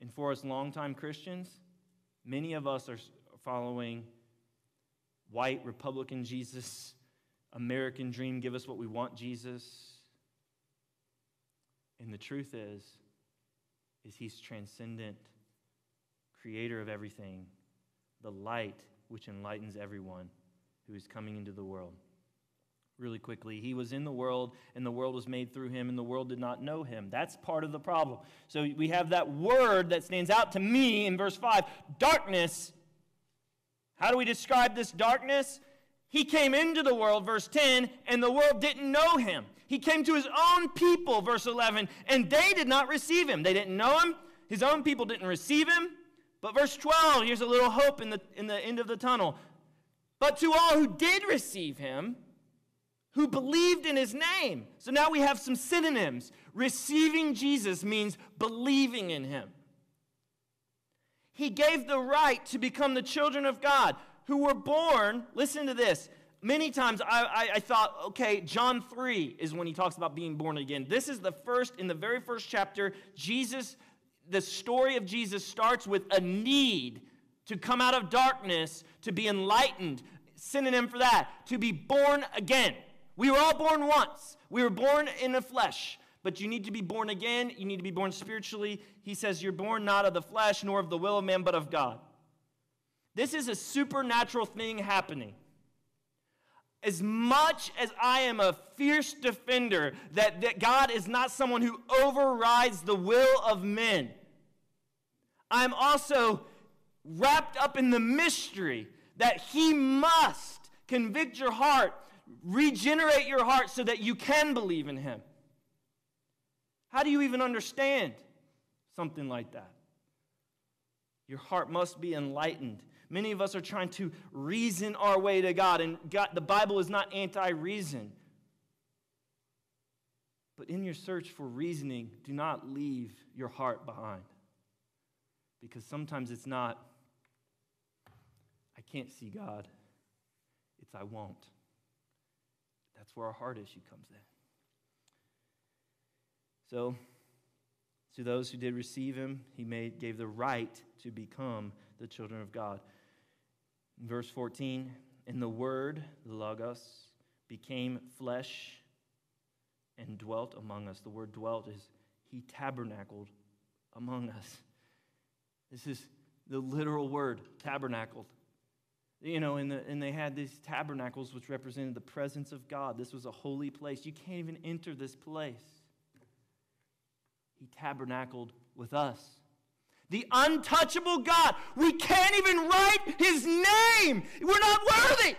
And for us longtime Christians, many of us are following white Republican Jesus, American dream, give us what we want Jesus and the truth is, is he's transcendent, creator of everything, the light which enlightens everyone who is coming into the world. Really quickly, he was in the world, and the world was made through him, and the world did not know him. That's part of the problem. So we have that word that stands out to me in verse 5 darkness. How do we describe this darkness? He came into the world, verse 10, and the world didn't know him. He came to his own people, verse 11, and they did not receive him. They didn't know him. His own people didn't receive him. But verse 12, here's a little hope in the, in the end of the tunnel. But to all who did receive him, who believed in his name. So now we have some synonyms. Receiving Jesus means believing in him. He gave the right to become the children of God who were born, listen to this, many times I, I, I, thought, okay, John 3 is when he talks about being born again. This is the first, in the very first chapter, Jesus, the story of Jesus starts with a need to come out of darkness, to be enlightened. Synonym for that, to be born again. We were all born once. We were born in the flesh, but you need to be born again. You need to be born spiritually. He says, You're born not of the flesh, nor of the will of man, but of God. This is a supernatural thing happening as much as I am a fierce defender that, that God is not someone who overrides the will of men, I'm also wrapped up in the mystery that He must convict your heart, regenerate your heart so that you can believe in Him. How do you even understand Something like that. Your heart must be enlightened. Many of us are trying to reason our way to God, and God, the Bible is not anti reason. But in your search for reasoning, do not leave your heart behind. Because sometimes it's not, I can't see God, it's I won't. That's where our heart issue comes in. So, to those who did receive him, he made, gave the right to become the children of God. In verse 14, and the Word, the Logos, became flesh and dwelt among us. The word dwelt is he tabernacled among us. This is the literal word, tabernacled. You know, and, the, and they had these tabernacles which represented the presence of God. This was a holy place. You can't even enter this place. He tabernacled with us. The untouchable God. We can't even write his name. We're not worthy.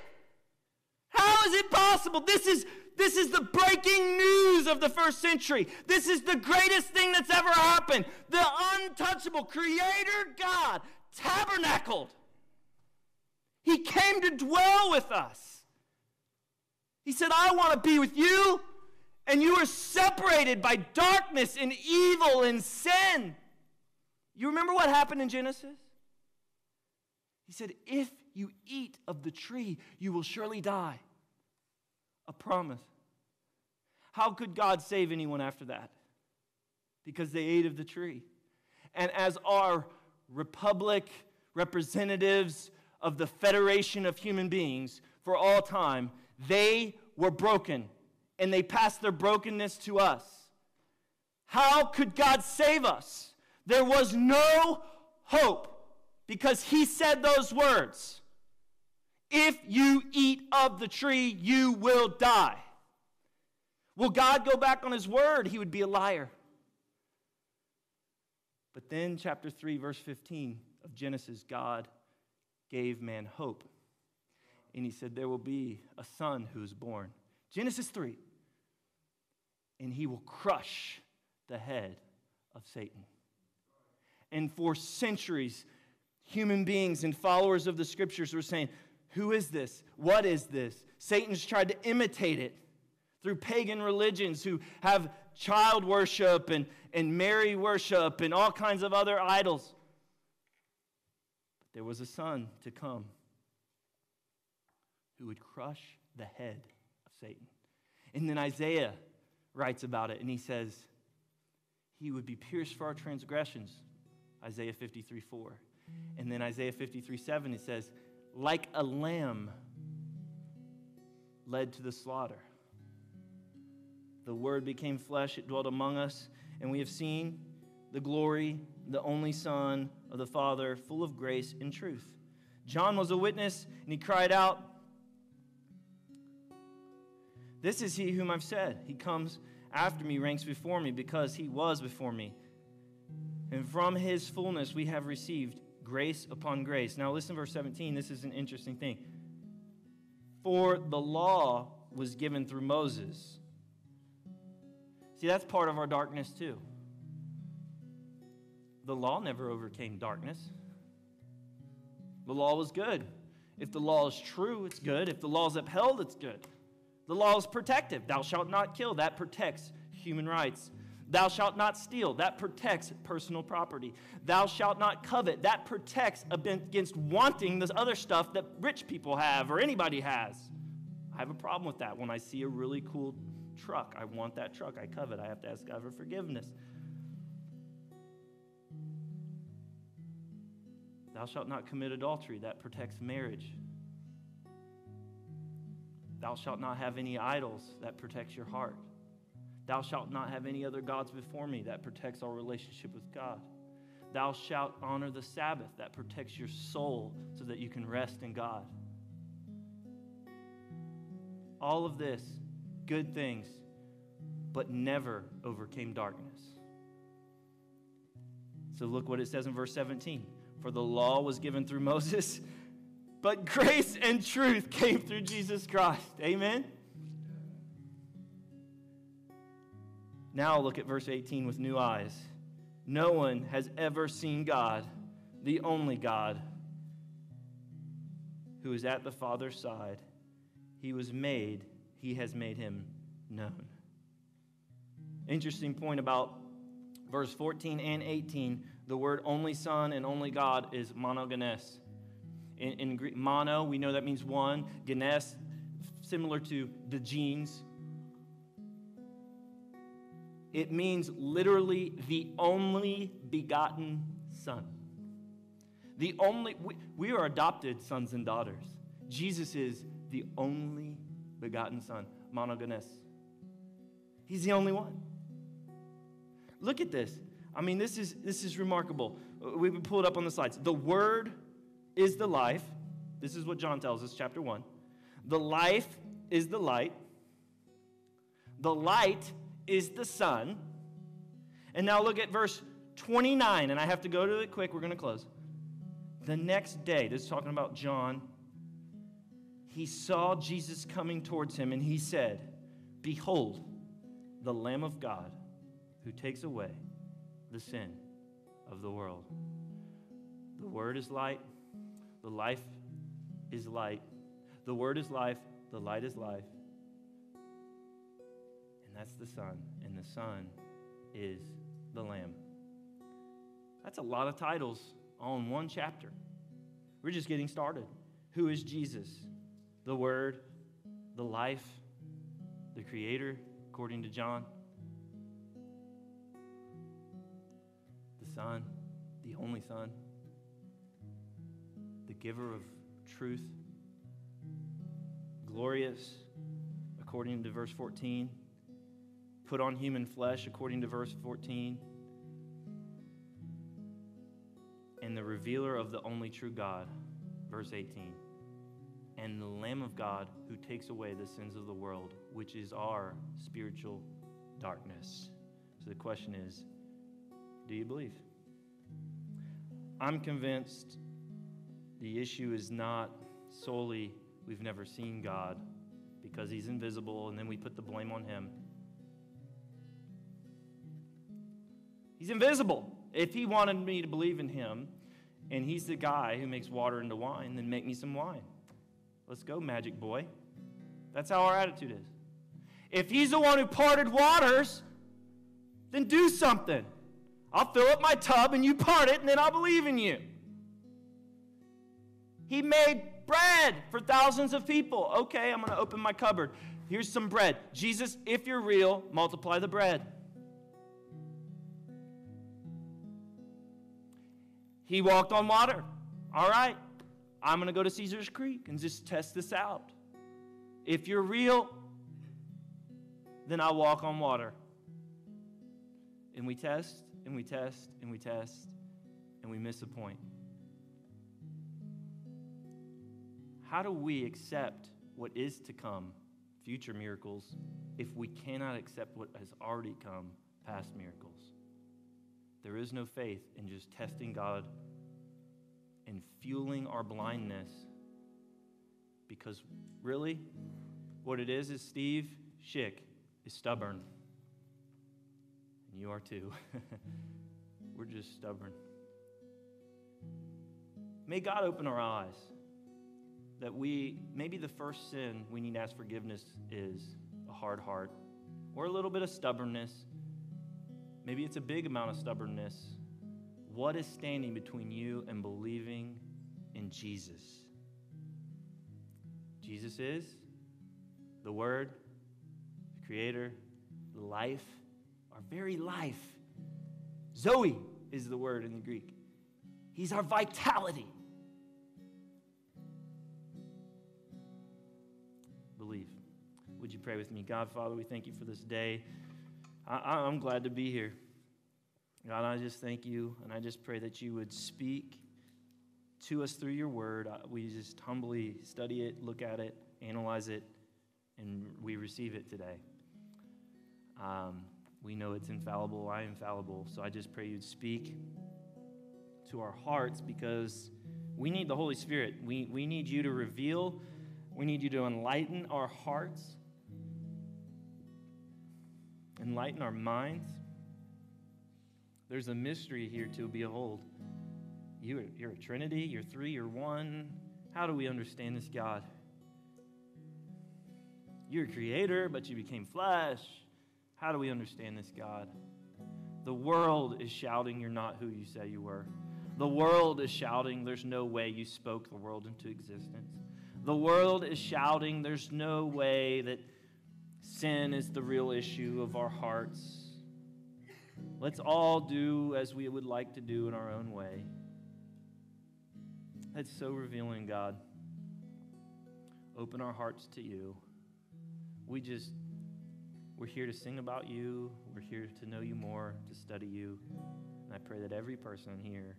How is it possible? This is this is the breaking news of the first century. This is the greatest thing that's ever happened. The untouchable creator God tabernacled. He came to dwell with us. He said, I want to be with you, and you were separated by darkness and evil and sin. You remember what happened in Genesis? He said, If you eat of the tree, you will surely die. A promise. How could God save anyone after that? Because they ate of the tree. And as our republic representatives of the federation of human beings for all time, they were broken and they passed their brokenness to us. How could God save us? There was no hope because he said those words If you eat of the tree, you will die. Will God go back on his word? He would be a liar. But then, chapter 3, verse 15 of Genesis, God gave man hope. And he said, There will be a son who is born. Genesis 3. And he will crush the head of Satan. And for centuries, human beings and followers of the scriptures were saying, Who is this? What is this? Satan's tried to imitate it through pagan religions who have child worship and, and Mary worship and all kinds of other idols. But there was a son to come who would crush the head of Satan. And then Isaiah writes about it and he says, He would be pierced for our transgressions. Isaiah 53 4. And then Isaiah 53 7, it says, Like a lamb led to the slaughter the Word became flesh, it dwelt among us, and we have seen the glory, the only Son of the Father, full of grace and truth. John was a witness, and he cried out, This is he whom I've said. He comes after me, ranks before me, because he was before me. And from his fullness we have received grace upon grace. Now, listen verse 17. This is an interesting thing. For the law was given through Moses See, that's part of our darkness too. The law never overcame darkness. The law was good. If the law is true, it's good. If the law is upheld, it's good. The law is protective. Thou shalt not kill. That protects human rights. Thou shalt not steal. That protects personal property. Thou shalt not covet. That protects against wanting this other stuff that rich people have or anybody has. I have a problem with that when I see a really cool truck. I want that truck. I covet. I have to ask God for forgiveness. Thou shalt not commit adultery. That protects marriage. Thou shalt not have any idols. That protects your heart. Thou shalt not have any other gods before me. That protects our relationship with God. Thou shalt honor the Sabbath. That protects your soul so that you can rest in God. All of this good things, but never overcame darkness. So look what it says in verse 17. For the law was given through Moses, but grace and truth came through Jesus Christ. Amen? Now look at verse 18 with new eyes. No one has ever seen God, the only God, who is at the Father's side. He was made, he has made him known. Interesting point about verse 14 and 18 the word only Son and only God is monogenes. In, in Greek, mono, we know that means one. Genes, similar to the genes. It means literally the only begotten Son. The only, we, we are adopted sons and daughters. Jesus is the only begotten Son, monogenes. He's the only one. Look at this. I mean, this is, this is remarkable. We would pull it up on the slides. The Word is the life. This is what John tells us, chapter 1. The life is the light. The light is the Son. And now look at verse 29, and I have to go to it quick. We're going to close. The next day, this is talking about John, he saw Jesus coming towards him, and he said, Behold, the Lamb of God who takes away the sin of the world. The Word is light, the life is light. The Word is life, the light is life. And that's the Son, and the Son is the Lamb. That's a lot of titles on one chapter. We're just getting started. Who is Jesus? The Word, the life, the Creator, according to John. The Son, the only Son, the giver of truth, glorious, according to verse 14, put on human flesh, according to verse 14, and the revealer of the only true God, verse 18, and the Lamb of God who takes away the sins of the world, which is our spiritual darkness. So the question is, do you believe? I'm convinced the issue is not solely we've never seen God because he's invisible and then we put the blame on him. He's invisible. If he wanted me to believe in him and he's the guy who makes water into wine, then make me some wine. Let's go, magic boy. That's how our attitude is. If he's the one who parted waters, then do something. I'll fill up my tub and you part it, and then I'll believe in you. He made bread for thousands of people. Okay, I'm going to open my cupboard. Here's some bread. Jesus, if you're real, multiply the bread. He walked on water. All right, I'm going to go to Caesar's Creek and just test this out. If you're real, then I'll walk on water. And we test, and we test and we test and we miss a point. How do we accept what is to come, future miracles, if we cannot accept what has already come, past miracles? There is no faith in just testing God and fueling our blindness because really, what it is is Steve Schick is stubborn. And you are too. We're just stubborn. May God open our eyes that we, maybe the first sin we need to ask forgiveness is a hard heart or a little bit of stubbornness. Maybe it's a big amount of stubbornness. What is standing between you and believing in Jesus? Jesus is the Word, the Creator, the life our very life. Zoe is the word in the Greek. He's our vitality. Would you pray with me? God, Father, we thank you for this day. I, am glad to be here. God, I just thank you, and I just pray that you would speak to us through your word. We just humbly study it, look at it, analyze it, and we receive it today. Um, we know it's infallible. I am infallible. So I just pray you'd speak to our hearts because we need the Holy Spirit. We, we need you to reveal, we need you to enlighten our hearts, enlighten our minds, There's a mystery here to behold. You're, you're a Trinity, you're three, you're one. How do we understand this God? You're a creator, but you became flesh. How do we understand this God? The world is shouting, You're not who you say you were. The world is shouting, There's no way you spoke the world into existence. The world is shouting, There's no way that sin is the real issue of our hearts. Let's all do as we would like to do in our own way. That's so revealing, God. Open our hearts to you. We just, we're here to sing about you. We're here to know you more, to study you. And I pray that every person here,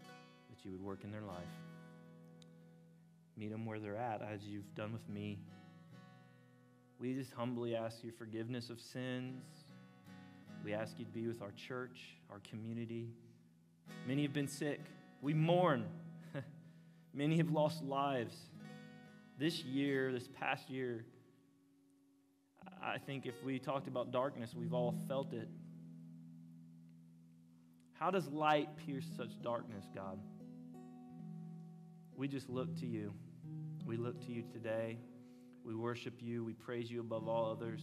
that you would work in their life. Meet them where they're at, as you've done with me. We just humbly ask your forgiveness of sins. We ask you to be with our church, our community. Many have been sick. We mourn. Many have lost lives. This year, this past year, I think if we talked about darkness, we've all felt it. How does light pierce such darkness, God? We just look to you. We look to you today. We worship you. We praise you above all others.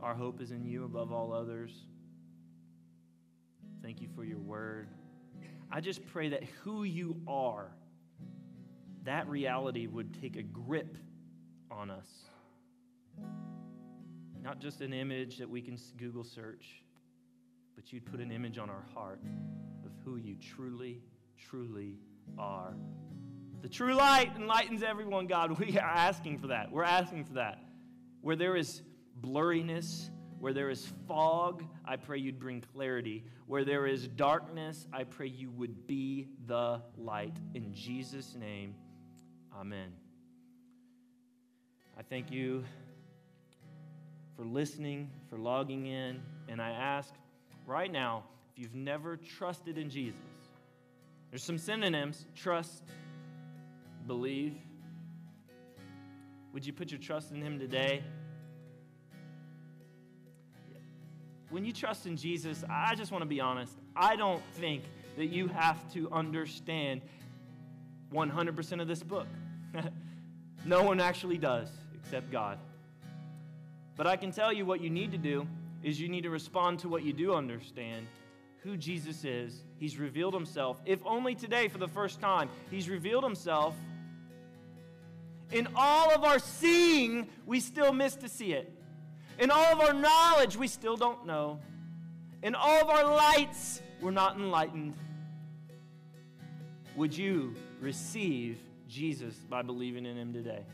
Our hope is in you above all others. Thank you for your word. I just pray that who you are, that reality would take a grip on us. Not just an image that we can Google search, but you'd put an image on our heart of who you truly, truly are. The true light enlightens everyone, God. We are asking for that. We're asking for that. Where there is blurriness, where there is fog, I pray you'd bring clarity. Where there is darkness, I pray you would be the light. In Jesus' name, amen. I thank you for listening, for logging in, and I ask right now if you've never trusted in Jesus, there's some synonyms trust, believe? Would you put your trust in Him today? When you trust in Jesus, I just want to be honest. I don't think that you have to understand 100% of this book. no one actually does except God. But I can tell you what you need to do is you need to respond to what you do understand who Jesus is. He's revealed himself. If only today, for the first time, he's revealed himself. In all of our seeing, we still miss to see it. In all of our knowledge, we still don't know. In all of our lights, we're not enlightened. Would you receive Jesus by believing in him today?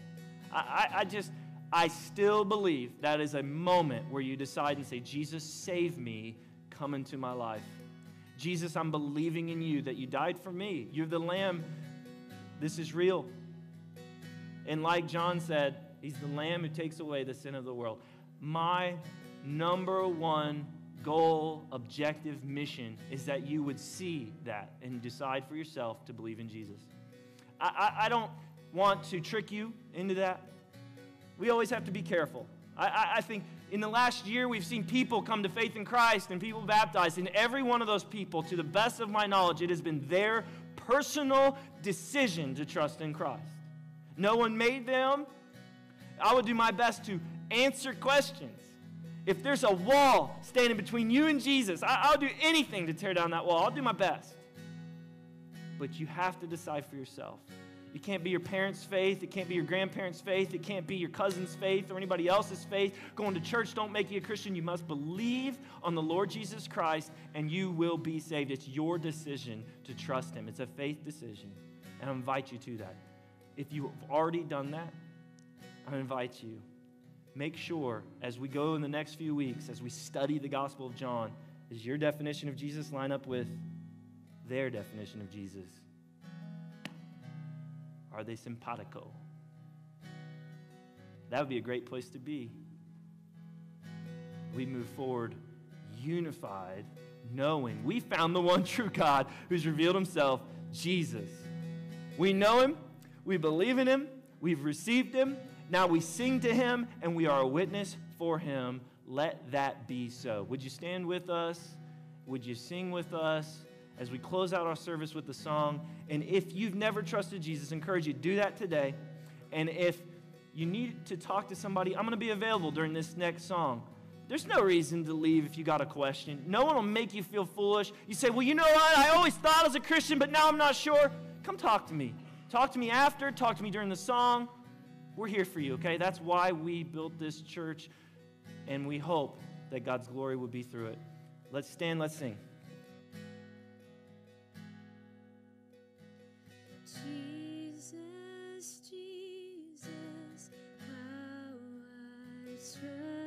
I, I, I just, I still believe that is a moment where you decide and say, Jesus, save me, come into my life. Jesus, I'm believing in you that you died for me. You're the Lamb. This is real. And like John said, He's the Lamb who takes away the sin of the world my number one goal, objective, mission is that you would see that and decide for yourself to believe in Jesus. I, I, I don't want to trick you into that. We always have to be careful. I, I, I think in the last year, we've seen people come to faith in Christ and people baptized. And every one of those people, to the best of my knowledge, it has been their personal decision to trust in Christ. No one made them. I would do my best to answer questions. If there's a wall standing between you and Jesus, I, will do anything to tear down that wall. I'll do my best. But you have to decide for yourself. It can't be your parents' faith. It can't be your grandparents' faith. It can't be your cousin's faith or anybody else's faith. Going to church don't make you a Christian. You must believe on the Lord Jesus Christ and you will be saved. It's your decision to trust Him. It's a faith decision. And I invite you to that. If you've already done that, I invite you make sure as we go in the next few weeks, as we study the Gospel of John, is your definition of Jesus line up with their definition of Jesus? Are they simpatico? That would be a great place to be. We move forward unified, knowing we found the one true God who's revealed himself, Jesus. We know him, we believe in him, we've received him, now we sing to him and we are a witness for him. Let that be so. Would you stand with us would you sing with us as we close out our service with the song? And if you've never trusted Jesus, I encourage you to do that today. And if you need to talk to somebody, I'm going to be available during this next song. There's no reason to leave if you got a question. No one will make you feel foolish. You say, Well, you know what? I always thought I was a Christian, but now I'm not sure. Come talk to me. Talk to me after, talk to me during the song. We're here for you, okay? That's why we built this church, and we hope that God's glory will be through it. Let's stand, let's sing. Jesus, Jesus, how I trust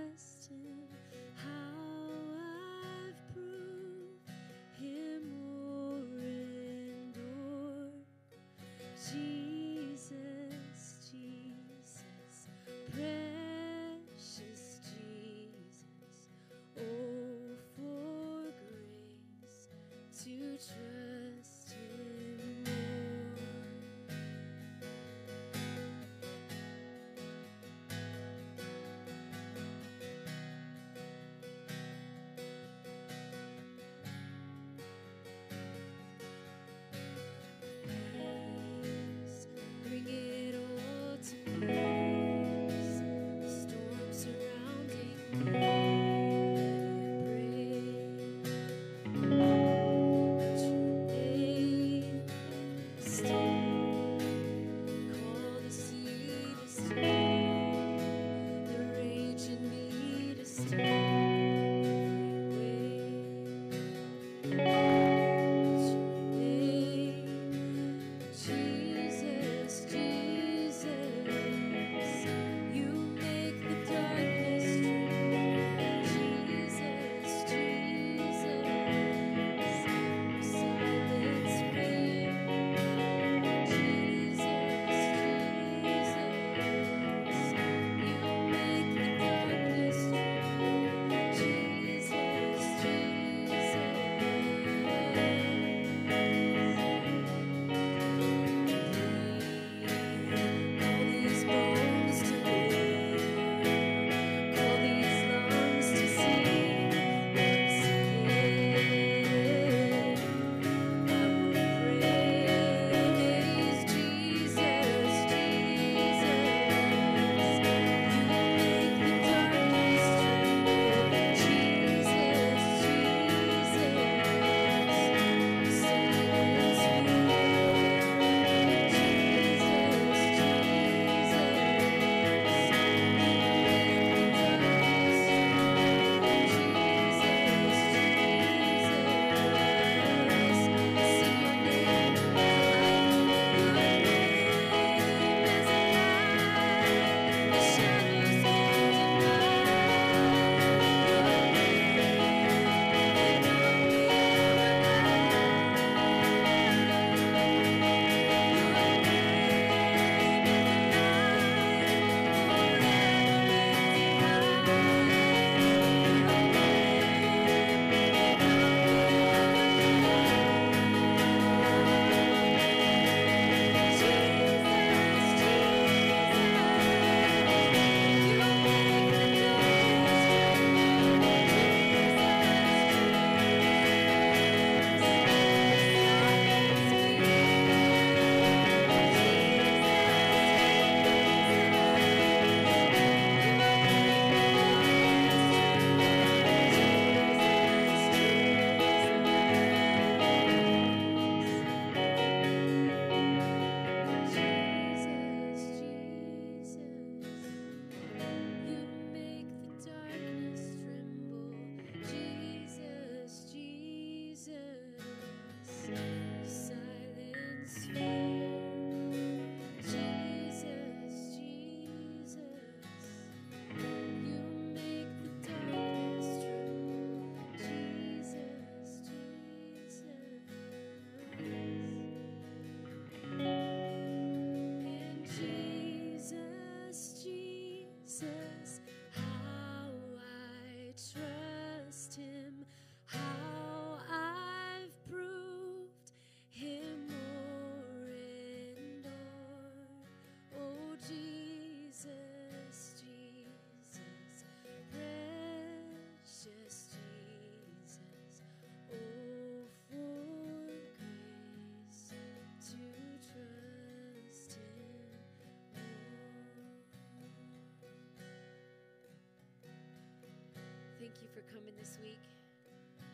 thank you for coming this week,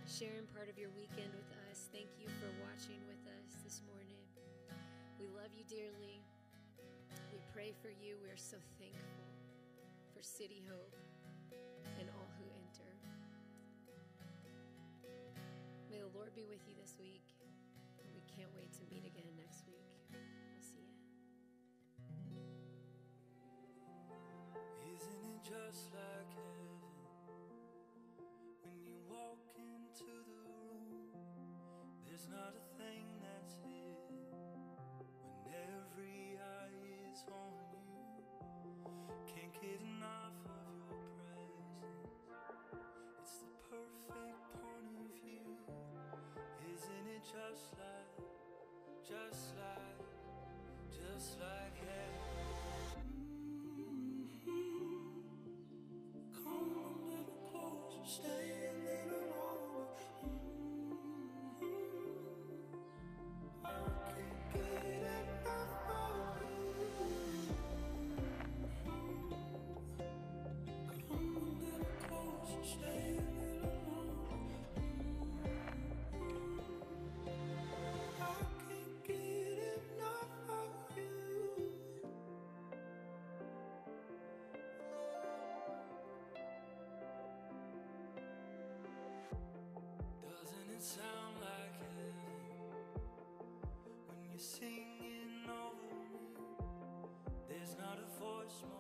sharing part of your weekend with us. Thank you for watching with us this morning. We love you dearly. We pray for you. We're so thankful for City Hope and all who enter. May the Lord be with you this week. We can't wait to meet again next week. We'll see you. Isn't it just like There's not a thing that's hidden when every eye is on you. Can't get enough of your presence. It's the perfect point of view. Isn't it just like, just like, just like heaven? Mm-hmm. Come a little closer, stay it like heaven when you're singing over me? There's not a voice.